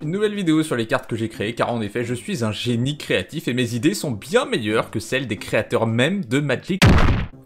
Une nouvelle vidéo sur les cartes que j'ai créées car en effet je suis un génie créatif et mes idées sont bien meilleures que celles des créateurs même de Magic.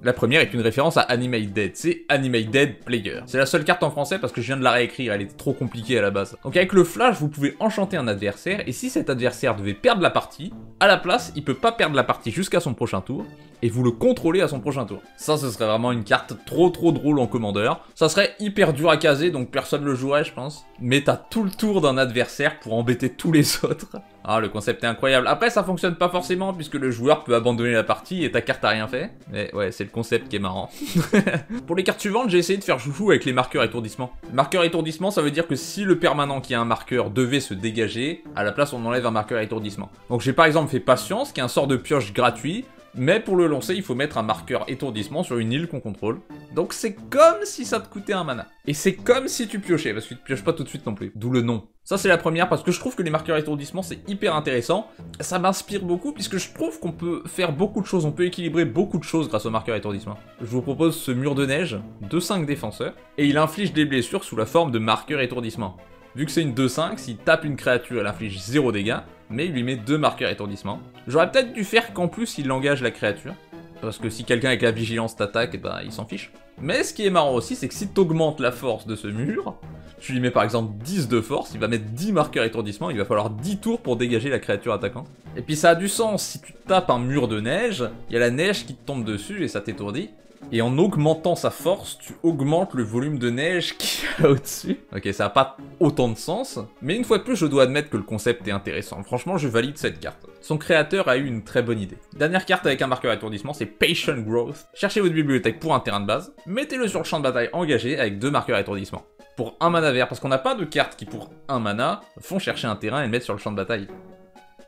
La première est une référence à Animate Dead, c'est Animate Dead Player. C'est la seule carte en français parce que je viens de la réécrire, elle était trop compliquée à la base. Donc avec le flash, vous pouvez enchanter un adversaire, et si cet adversaire devait perdre la partie, à la place, il peut pas perdre la partie jusqu'à son prochain tour, et vous le contrôlez à son prochain tour. Ça, ce serait vraiment une carte trop trop drôle en commandeur. Ça serait hyper dur à caser, donc personne le jouerait, je pense. Mais t'as tout le tour d'un adversaire pour embêter tous les autres. Ah, le concept est incroyable. Après, ça fonctionne pas forcément, puisque le joueur peut abandonner la partie et ta carte a rien fait. Mais ouais, c'est le concept qui est marrant. Pour les cartes suivantes, j'ai essayé de faire joujou avec les marqueurs étourdissement. Marqueur étourdissement, ça veut dire que si le permanent qui a un marqueur devait se dégager, à la place on enlève un marqueur étourdissement. Donc j'ai par exemple fait Patience, qui est un sort de pioche gratuit, mais pour le lancer, il faut mettre un marqueur étourdissement sur une île qu'on contrôle. Donc c'est comme si ça te coûtait un mana. Et c'est comme si tu piochais, parce que tu pioches pas tout de suite non plus. D'où le nom. Ça c'est la première, parce que je trouve que les marqueurs étourdissement c'est hyper intéressant. Ça m'inspire beaucoup, puisque je trouve qu'on peut faire beaucoup de choses, on peut équilibrer beaucoup de choses grâce aux marqueurs étourdissement. Je vous propose ce mur de neige, de 5 défenseurs, et il inflige des blessures sous la forme de marqueurs étourdissement. Vu que c'est une 2-5, s'il tape une créature, elle inflige 0 dégâts, mais il lui met 2 marqueurs étourdissement. J'aurais peut-être dû faire qu'en plus il engage la créature, parce que si quelqu'un avec la vigilance t'attaque, eh ben il s'en fiche. Mais ce qui est marrant aussi, c'est que si t'augmentes la force de ce mur, tu lui mets par exemple 10 de force, il va mettre 10 marqueurs étourdissement, il va falloir 10 tours pour dégager la créature attaquante. Et puis ça a du sens, si tu tapes un mur de neige, il y a la neige qui te tombe dessus et ça t'étourdit. Et en augmentant sa force, tu augmentes le volume de neige qui y a au-dessus. Ok, ça n'a pas autant de sens, mais une fois de plus, je dois admettre que le concept est intéressant. Franchement, je valide cette carte. Son créateur a eu une très bonne idée. Dernière carte avec un marqueur étourdissement, c'est Patient Growth. Cherchez votre bibliothèque pour un terrain de base, mettez-le sur le champ de bataille engagé avec deux marqueurs étourdissement. Pour un mana vert, parce qu'on n'a pas de cartes qui pour un mana font chercher un terrain et le mettre sur le champ de bataille.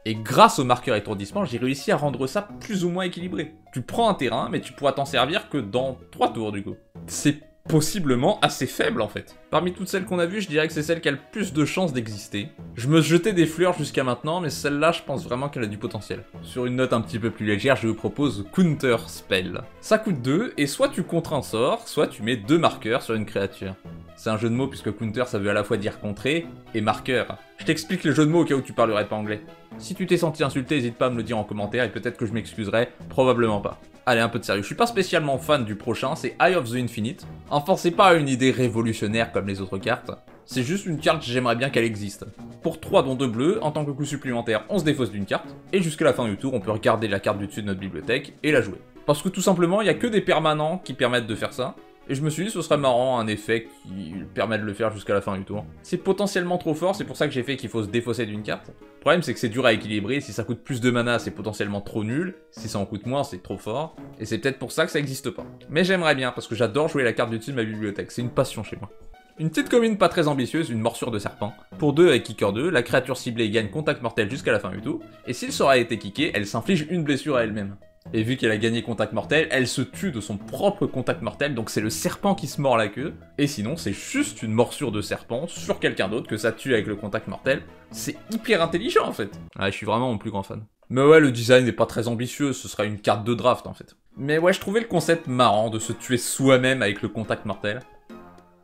Et grâce au marqueur étourdissement, j'ai réussi à rendre ça plus ou moins équilibré. Tu prends un terrain, mais tu pourras t'en servir que dans 3 tours du coup. C'est possiblement assez faible en fait. Parmi toutes celles qu'on a vues, je dirais que c'est celle qui a le plus de chances d'exister. Je me jetais des fleurs jusqu'à maintenant, mais celle-là, je pense vraiment qu'elle a du potentiel. Sur une note un petit peu plus légère, je vous propose Counter Spell. Ça coûte 2, et soit tu contres un sort, soit tu mets deux marqueurs sur une créature. C'est un jeu de mots puisque counter ça veut à la fois dire contrer et marqueur. Je t'explique le jeu de mots au cas où tu parlerais pas anglais. Si tu t'es senti insulté, n'hésite pas à me le dire en commentaire et peut-être que je m'excuserai, probablement pas. Allez, un peu de sérieux, je suis pas spécialement fan du prochain, c'est Eye of the Infinite. Enfin, c'est pas une idée révolutionnaire comme les autres cartes, c'est juste une carte, j'aimerais bien qu'elle existe. Pour 3 dont 2 bleus, en tant que coup supplémentaire, on se défausse d'une carte, et jusqu'à la fin du tour, on peut regarder la carte du dessus de notre bibliothèque et la jouer. Parce que tout simplement, il y a que des permanents qui permettent de faire ça, et je me suis dit, ce serait marrant, un effet qui permet de le faire jusqu'à la fin du tour. C'est potentiellement trop fort, c'est pour ça que j'ai fait qu'il faut se défausser d'une carte. Le problème, c'est que c'est dur à équilibrer, si ça coûte plus de mana, c'est potentiellement trop nul, si ça en coûte moins, c'est trop fort, et c'est peut-être pour ça que ça existe pas. Mais j'aimerais bien, parce que j'adore jouer la carte du dessus de ma bibliothèque, c'est une passion chez moi. Une petite commune pas très ambitieuse, une morsure de serpent. Pour 2 avec kicker 2, la créature ciblée gagne contact mortel jusqu'à la fin du tour, et s'il sera été kické, elle s'inflige une blessure à elle-même. Et vu qu'elle a gagné contact mortel, elle se tue de son propre contact mortel, donc c'est le serpent qui se mord la queue. Et sinon, c'est juste une morsure de serpent sur quelqu'un d'autre que ça tue avec le contact mortel. C'est hyper intelligent en fait. Ouais, je suis vraiment mon plus grand fan. Mais ouais, le design n'est pas très ambitieux, ce sera une carte de draft en fait. Mais ouais, je trouvais le concept marrant de se tuer soi-même avec le contact mortel.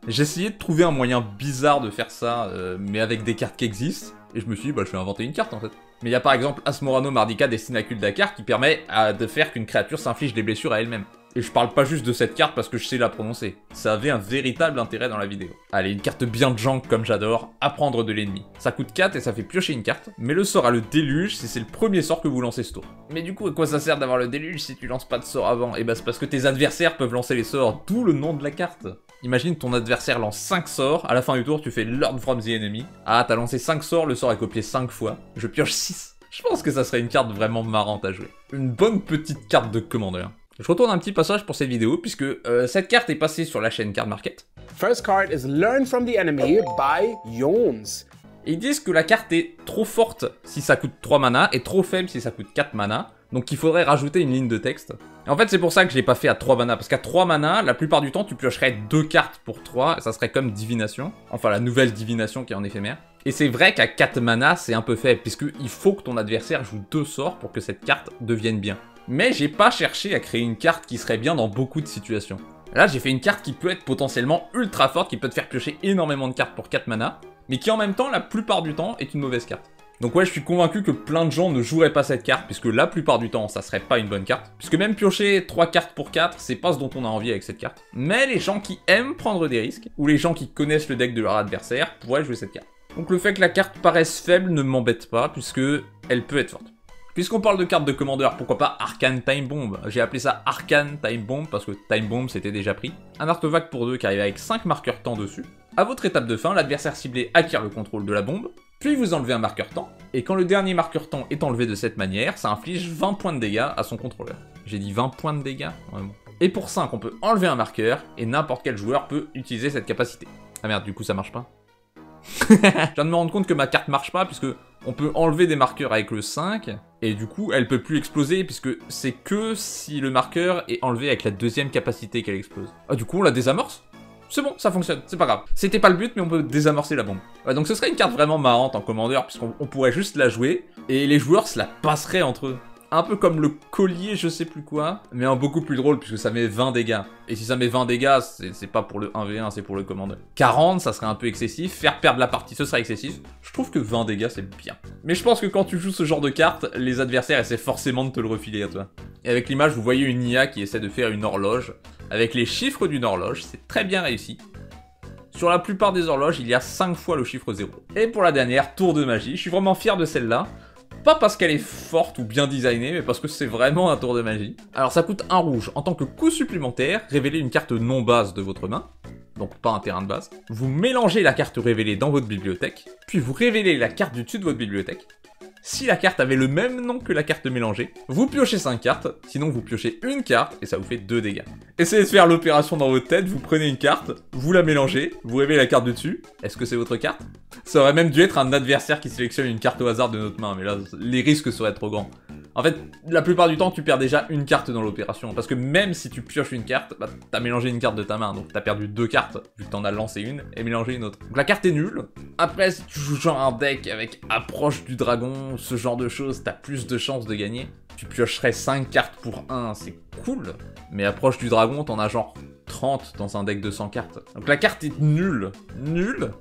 J'ai essayé de trouver un moyen bizarre de faire ça, euh, mais avec des cartes qui existent, et je me suis dit, bah je vais inventer une carte en fait. Mais il y a par exemple Asmorano Mardica Destinacule Dakar qui permet de faire qu'une créature s'inflige des blessures à elle-même. Et je parle pas juste de cette carte parce que je sais la prononcer. Ça avait un véritable intérêt dans la vidéo. Allez, une carte bien junk comme j'adore, apprendre de l'ennemi. Ça coûte 4 et ça fait piocher une carte, mais le sort a le déluge si c'est le premier sort que vous lancez ce tour. Mais du coup, à quoi ça sert d'avoir le déluge si tu lances pas de sort avant? Et eh bah ben, c'est parce que tes adversaires peuvent lancer les sorts, d'où le nom de la carte. Imagine ton adversaire lance 5 sorts, à la fin du tour tu fais Lord from the Enemy. Ah, t'as lancé 5 sorts, le sort est copié 5 fois. Je pioche 6. Je pense que ça serait une carte vraiment marrante à jouer. Une bonne petite carte de commandeur. Je retourne un petit passage pour cette vidéo, puisque euh, cette carte est passée sur la chaîne Card Market. First card is Learn from the Enemy by Yawns. Ils disent que la carte est trop forte si ça coûte 3 mana, et trop faible si ça coûte 4 mana. Donc il faudrait rajouter une ligne de texte. En fait, c'est pour ça que je l'ai pas fait à 3 mana, parce qu'à 3 mana, la plupart du temps, tu piocherais 2 cartes pour 3, et ça serait comme divination. Enfin, la nouvelle divination qui est en éphémère. Et c'est vrai qu'à 4 mana, c'est un peu faible, puisqu'il faut que ton adversaire joue 2 sorts pour que cette carte devienne bien. Mais j'ai pas cherché à créer une carte qui serait bien dans beaucoup de situations. Là, j'ai fait une carte qui peut être potentiellement ultra forte, qui peut te faire piocher énormément de cartes pour 4 mana, mais qui en même temps, la plupart du temps, est une mauvaise carte. Donc ouais, je suis convaincu que plein de gens ne joueraient pas cette carte, puisque la plupart du temps, ça serait pas une bonne carte. Puisque même piocher 3 cartes pour 4, c'est pas ce dont on a envie avec cette carte. Mais les gens qui aiment prendre des risques, ou les gens qui connaissent le deck de leur adversaire, pourraient jouer cette carte. Donc le fait que la carte paraisse faible ne m'embête pas, puisque elle peut être forte. Puisqu'on parle de cartes de commandeur, pourquoi pas Arcane Time Bomb? J'ai appelé ça Arcane Time Bomb parce que Time Bomb c'était déjà pris. Un artefact pour deux qui arrive avec 5 marqueurs temps dessus. À votre étape de fin, l'adversaire ciblé acquiert le contrôle de la bombe, puis vous enlevez un marqueur temps, et quand le dernier marqueur temps est enlevé de cette manière, ça inflige 20 points de dégâts à son contrôleur. J'ai dit 20 points de dégâts ouais, bon. Et pour 5, on peut enlever un marqueur, et n'importe quel joueur peut utiliser cette capacité. Ah merde, du coup ça marche pas je viens de me rendre compte que ma carte marche pas, puisque on peut enlever des marqueurs avec le 5, et du coup, elle peut plus exploser, puisque c'est que si le marqueur est enlevé avec la deuxième capacité qu'elle explose. Ah, du coup, on la désamorce? C'est bon, ça fonctionne, c'est pas grave. C'était pas le but, mais on peut désamorcer la bombe. Donc ce serait une carte vraiment marrante en commandeur, puisqu'on pourrait juste la jouer, et les joueurs se la passeraient entre eux un peu comme le collier je sais plus quoi, mais en beaucoup plus drôle puisque ça met 20 dégâts. Et si ça met 20 dégâts, c'est pas pour le 1v1, c'est pour le commandeur. 40, ça serait un peu excessif, faire perdre la partie, ce serait excessif. Je trouve que 20 dégâts, c'est bien. Mais je pense que quand tu joues ce genre de carte, les adversaires essaient forcément de te le refiler à toi. Et avec l'image, vous voyez une IA qui essaie de faire une horloge. Avec les chiffres d'une horloge, c'est très bien réussi. Sur la plupart des horloges, il y a 5 fois le chiffre 0. Et pour la dernière, tour de magie, je suis vraiment fier de celle-là. Pas parce qu'elle est forte ou bien designée, mais parce que c'est vraiment un tour de magie. Alors ça coûte un rouge. En tant que coût supplémentaire, révélez une carte non base de votre main, donc pas un terrain de base. Vous mélangez la carte révélée dans votre bibliothèque, puis vous révélez la carte du dessus de votre bibliothèque, si la carte avait le même nom que la carte mélangée, vous piochez 5 cartes, sinon vous piochez une carte et ça vous fait 2 dégâts. Essayez de faire l'opération dans votre tête, vous prenez une carte, vous la mélangez, vous révélez la carte dessus. Est-ce que c'est votre carte? Ça aurait même dû être un adversaire qui sélectionne une carte au hasard de notre main, mais là, les risques seraient trop grands. En fait, la plupart du temps, tu perds déjà une carte dans l'opération. Parce que même si tu pioches une carte, bah, t'as mélangé une carte de ta main. Donc t'as perdu deux cartes, vu que t'en as lancé une, et mélangé une autre. Donc la carte est nulle. Après, si tu joues genre un deck avec approche du dragon, ce genre de choses, t'as plus de chances de gagner. Tu piocherais 5 cartes pour 1, c'est cool. Mais approche du dragon, t'en as genre 30 dans un deck de 100 cartes. Donc la carte est nulle. Nulle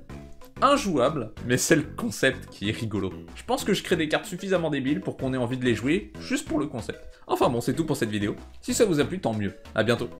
injouable, mais c'est le concept qui est rigolo. Je pense que je crée des cartes suffisamment débiles pour qu'on ait envie de les jouer, juste pour le concept. Enfin bon, c'est tout pour cette vidéo. Si ça vous a plu, tant mieux. À bientôt.